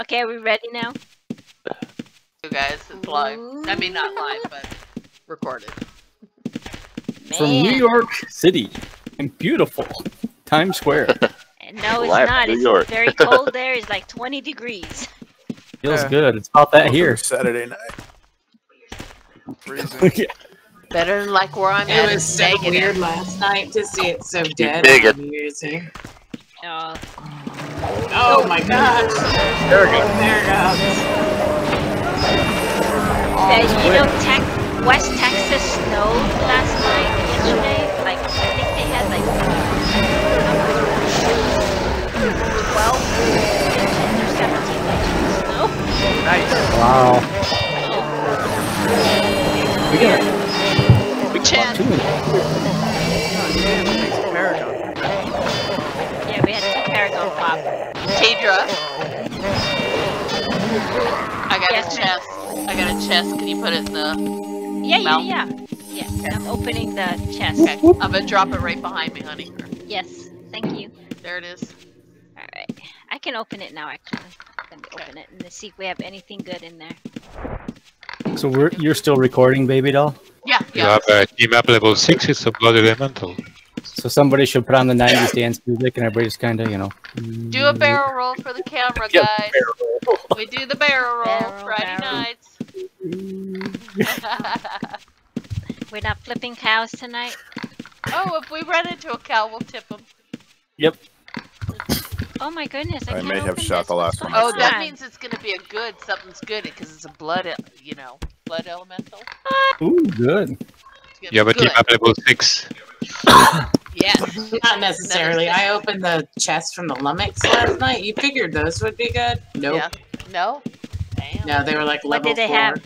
Okay, are we ready now? You guys, it's live. I mean, not live, but recorded. From New York City, and beautiful Times Square. No, it's Live not. New It's York. very cold there. It's like 20 degrees. Feels Yeah. good. It's about that here. Saturday night. Freezing. Better than like where I'm It at. was so negative. weird last night to see it so dead digging. on music. Oh, Oh my gosh. There we go. There it goes. yeah, you know, Tex West Texas snowed last night, yesterday. Like, I think they had like uh, 12 inches or 17 inches of snow. Nice. Wow. We got it. we Chad. Tadra. I got Yes, a chest. I got a chest. Can you put it in the? Yeah, yeah, Mount. yeah. Yeah, I'm opening the chest. Okay, I'm gonna drop it right behind me, honey. Yes, thank you. There it is. Alright. I can open it now, actually. Let me Okay. open it and see if we have anything good in there. So we're you're still recording, baby doll. Yeah, You yeah. have a team up level 6, it's a blood elemental. So somebody should put on the '90s dance music, and everybody just kind of, you know. Do a barrel roll for the camera, Yep, guys. We do the barrel roll Barrel, Friday barrel. nights. We're not flipping cows tonight. oh, if we run into a cow, we'll tip them. Yep. Oh my goodness! I, I may have shot this. the last one. Oh, that on? means it's gonna be a good. Something's good because it's a blood, you know, blood elemental. Ooh, good. It's gonna You have a team good. up level 6. Yes. Not necessarily. I opened the chest from the Lummox last night. You figured those would be good? Nope. Yeah. No. Damn. No, they were like What did they four. have?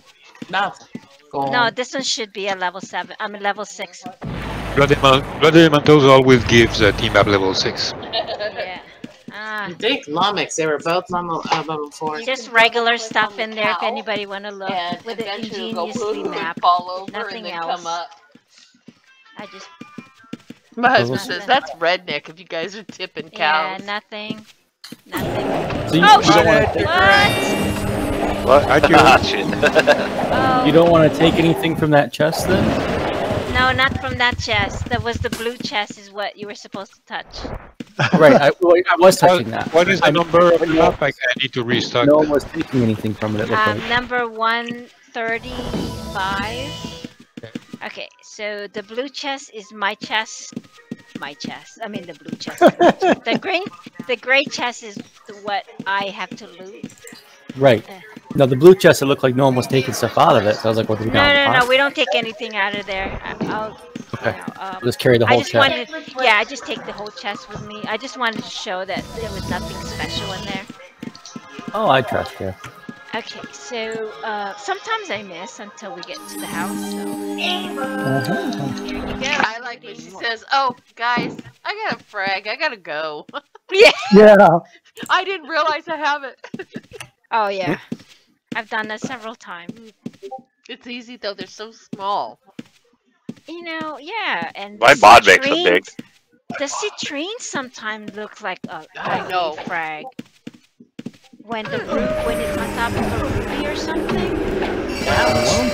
Nothing. Gold. No, this one should be a level seven. I'm mean level six. Blood, ele- blood elementals always gives a team up level 6. Yeah. Ah, I think Lummox. They were both level, uh, level four. just regular stuff in there if anybody want to look and with the eventually go ingeniously boop, map. fall over, Nothing and then else. come up. I just My husband Those- says that's redneck if you guys are tipping yeah, cows. nothing, nothing. So you, Oh you don't want shit! to What? What? I do. Shit. Oh. you don't want to take anything from that chest then? No, not from that chest. That was the blue chest, is what you were supposed to touch. right. I, I was touching that. What is the I- number of the map? I I need to restock. No one was taking anything from it. It Um, like. number 135. Okay, so the blue chest is my chest. My chest. I mean the blue chest. is my chest. the green, the gray chest is the, what I have to loot. Right. No, the blue chest. It looked like no one was taking stuff out of it. So I was like, "What do we No, got?" no, no. No, we don't take anything out of there. I'll. Okay. You know, um, just carry the I whole just chest. wanted, yeah, I just take the whole chest with me. I just wanted to show that there was nothing special in there. Oh, I trust you. Okay, so uh, sometimes I miss until we get to the house. So Uh-huh. here you go. I like when she says, "Oh, guys, I got a frag. I gotta go. Yeah. Yeah. I didn't realize I have it." Oh yeah, I've done that several times. It's easy though. They're so small. You know, yeah, and My the bod makes them big. The citrine sometimes look like a I ugly know. frag. When the ru- when it's on top of a ruby or something. Well,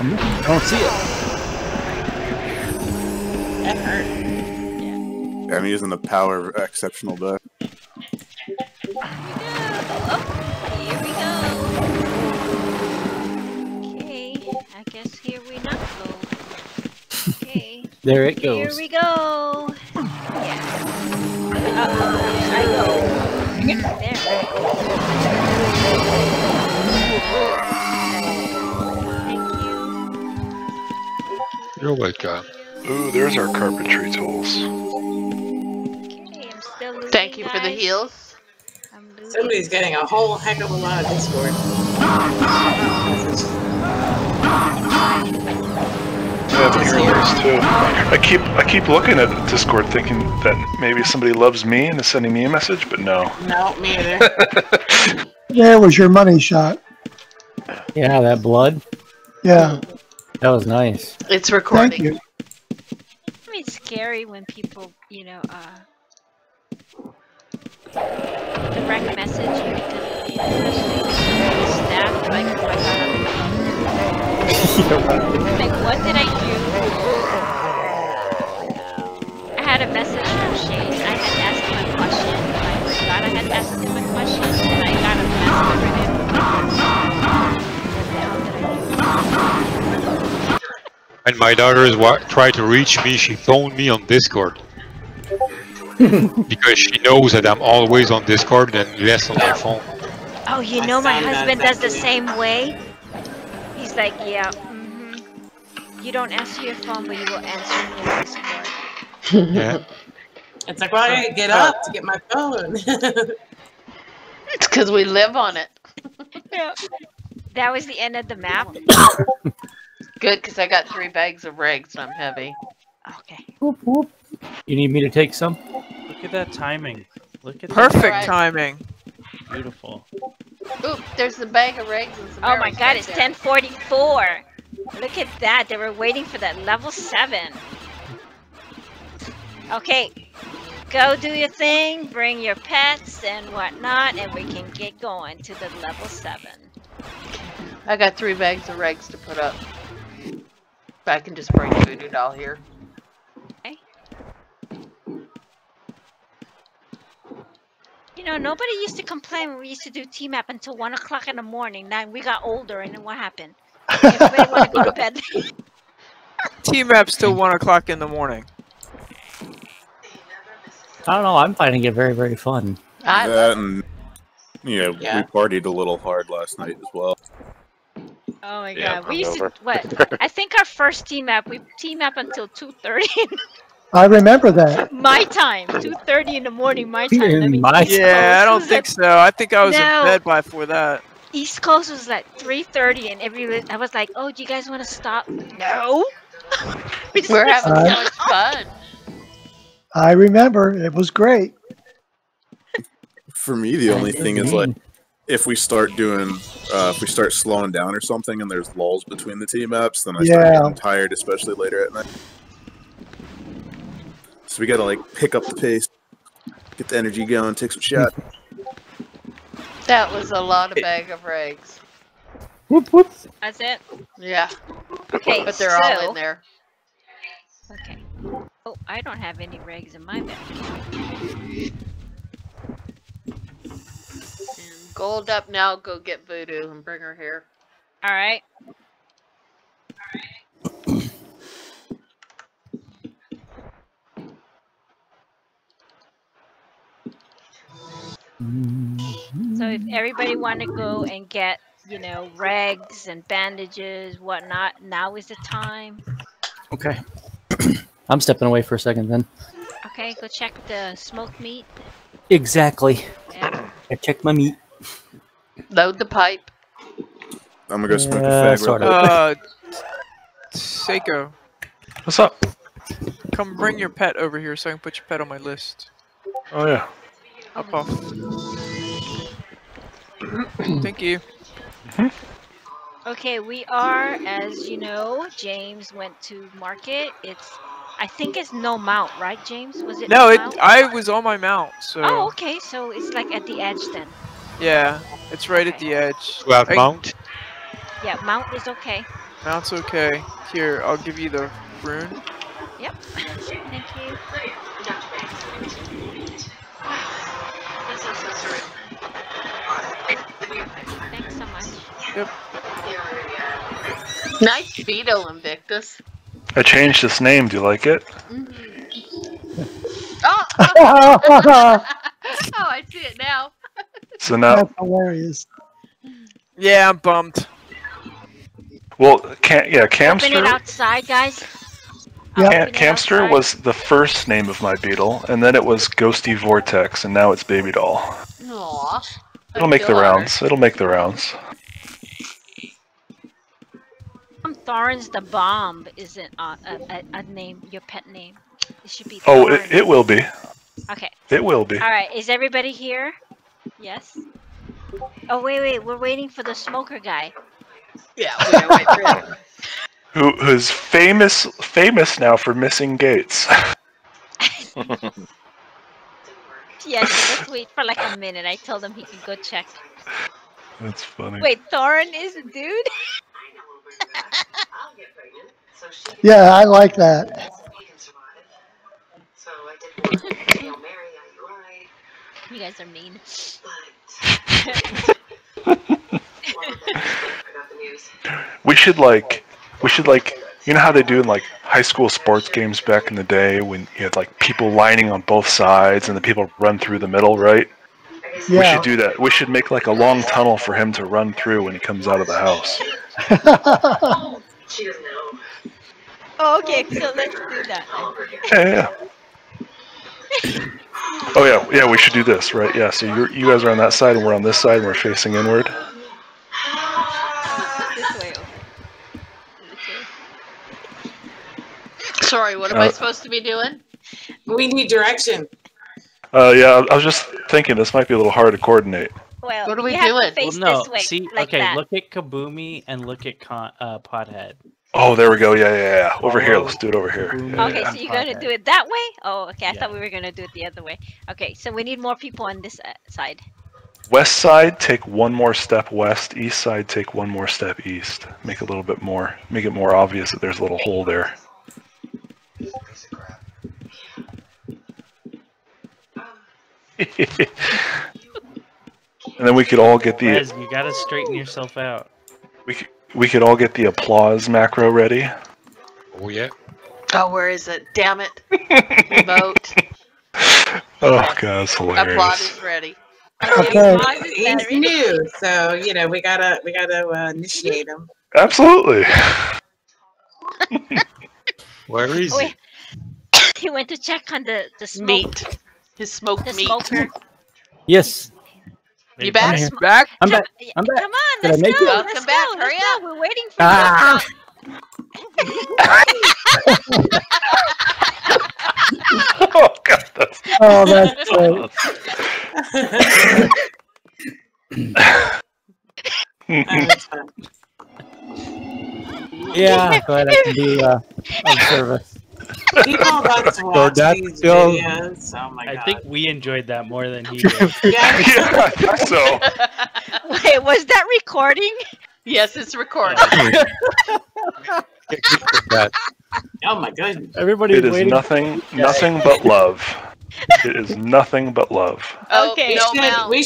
I'm looking. I don't see it. That hurt. I'm using the power of exceptional die. Here we go. Okay, I guess here we not go. Okay, There it goes. here we go. Yeah. Uh-oh, I go. There. Thank you. You're welcome. Ooh, there's our carpentry tools. Okay, I'm still looting, Thank you for the guys. heals. Somebody's getting a whole heck of a lot of Discord. have ear too. I keep I keep looking at Discord thinking that maybe somebody loves me and is sending me a message, but no. No, me either. there was your money shot. Yeah, that blood. Yeah. That was nice. It's recording. Thank you. I mean, it's scary when people, you know, uh, direct message you, especially staff, like, oh my god, Like, what did I do? I had a message from Shane. I had asked him a question. and I forgot I had asked him a question, and I got a message from him. When my daughter is wa- try to reach me, she phoned me on Discord. because she knows that I'm always on Discord and less on my phone. Oh, you know my husband does the same way. He's like, yeah, hmm You don't answer your phone, but you will answer me on Discord. Yeah. It's like, why did I get up to get my phone? It's because we live on it. Yeah. That was the end of the map. Good, because I got three bags of rags and I'm heavy. Okay. You need me to take some? Look at that timing. Look at Perfect Right. timing. Beautiful. Oop, there's a bag of and some Oh my god, right it's there. 1044. Look at that. They were waiting for that level 7. Okay. Go do your thing, bring your pets and whatnot, and we can get going to the level 7. I got three bags of regs to put up. I can just bring Voodoo Doll here. You know, nobody used to complain when we used to do T map until 1 o'clock in the morning. Now we got older, and then what happened? Everybody want to go to bed. T maps till one o'clock in the morning. I don't know. I'm finding it very, very fun. I that and yeah, Yeah. we partied a little hard last night as well. Oh my Yeah, god. We used to what? I think our first T map, we T map until 2:30 I remember that. my time. 2:30 in the morning my time. I mean, My East Yeah, I don't think at- so. I think I was No. in bed by before that. East Coast was like 3:30 and every I was like, "Oh, do you guys want to stop?" No. we just We're having so much fun. I remember. It was great. For me, the only thing is like if we start doing, uh, if we start slowing down or something, and there's lulls between the T maps, then I start Yeah. getting tired, especially later at night. So we gotta like pick up the pace, get the energy going, take some shot. That was a lot of bag of regs. Whoop, whoop. That's it. Yeah, Okay. but they're all in there. Okay. Oh, I don't have any regs in my bag. Gold up now. Go get Voodoo and bring her here. All right. So if everybody want to go and get, you know, rags and bandages, whatnot, now is the time. Okay. I'm stepping away for a second then. Okay, go check the smoked meat. Exactly. And I checked my meat. Load the pipe. I'm gonna go smoke Yeah, a fag real sorta. Uh, Seiko, What's up? come bring your pet over here so I can put your pet on my list. Oh yeah. Up off. Thank you. Okay, we are, as you know, James went to market. It's, I think it's no mount, right, James? Was it No, it. mount? I was on my mount, so Oh, okay, so it's like at the edge then. yeah, it's right at the edge. To have I- mount. Yeah, mount is okay. Mount's okay. Here, I'll give you the rune. Yep. Thank you. Much. Nice Beetle Invictus. I changed its name. Do you like it? Mm-hmm. Oh, oh, I see it now. So now, That's hilarious. Yeah, I'm bummed. well, can, yeah, Open it outside, guys. Yeah. Cam- Camster outside. was the first name of my beetle, and then it was Ghosty Vortex, and now it's Baby Doll. Aw. It'll make the rounds. It'll make the rounds. Thorns the bomb isn't uh, a, a, a name, your pet name. It should be. Oh, it, it will be. Okay. It will be. All right. Is everybody here? Yes. Oh wait, wait. We're waiting for the smoker guy. Yeah, we gotta wait for him. Who who's famous famous now for missing gates? Yes. Let's wait for like a minute. I told him he could go check. That's funny. Wait, Thorin is a dude? Yeah, I like that. You guys are mean. We should like, we should like, you know how they do in like high school sports games back in the day when you had like people lining on both sides and the people run through the middle, right? Yeah. We should do that. We should make like a long tunnel for him to run through when he comes out of the house. Oh, okay, so let's do that. Yeah, yeah. Oh yeah, yeah. We should do this, right? Yeah. So you you guys are on that side and we're on this side and we're facing inward. This way. Sorry, what am I Uh, supposed to be doing? We need direction. Uh, yeah. I- I was just thinking this might be a little hard to coordinate. Well, What are we you have to doing? well, no. way, See, like okay, that. look at Kaboomy and look at Con- uh, Pothead. Oh, there we go. Yeah, yeah, yeah. Over here. Let's do it over here. Yeah, Okay, yeah. so you're gonna do it that way? Oh, okay. I Yeah. thought we were gonna do it the other way. Okay, so we need more people on this uh, side. West side, take one more step west. East side, take one more step east. Make a little bit more, make it more obvious that there's a little hole there. and then we could all get the Rez, you gotta straighten yourself out. we could, we could all get the applause macro ready. Oh yeah. Oh, where is it? Damn it. Remote. Oh god, it's Applaud hilarious. is ready. Okay. He's new, so you know we gotta we gotta uh, initiate him. Absolutely. Where is Oh, he? he went to check on the the smoke, Meat. His smoked the meat. smoker. Yes. You back? here. Back? I'm back. I'm back. Come on, Did I let's make go. it? Let's Welcome go. back, Let's hurry go. up. We're waiting for Ah. oh god, that's Oh, that's great. Yeah, glad I can be uh, of service. People love to So watch that's these still- videos. Oh my I god. think we enjoyed that more than he did. Yeah, yeah, I think so. Wait, was that recording? yes, it's recording. Oh my goodness. Everybody, It is waiting. nothing, nothing but love. It is nothing but love. Oh, Okay. no we, should, mouth. we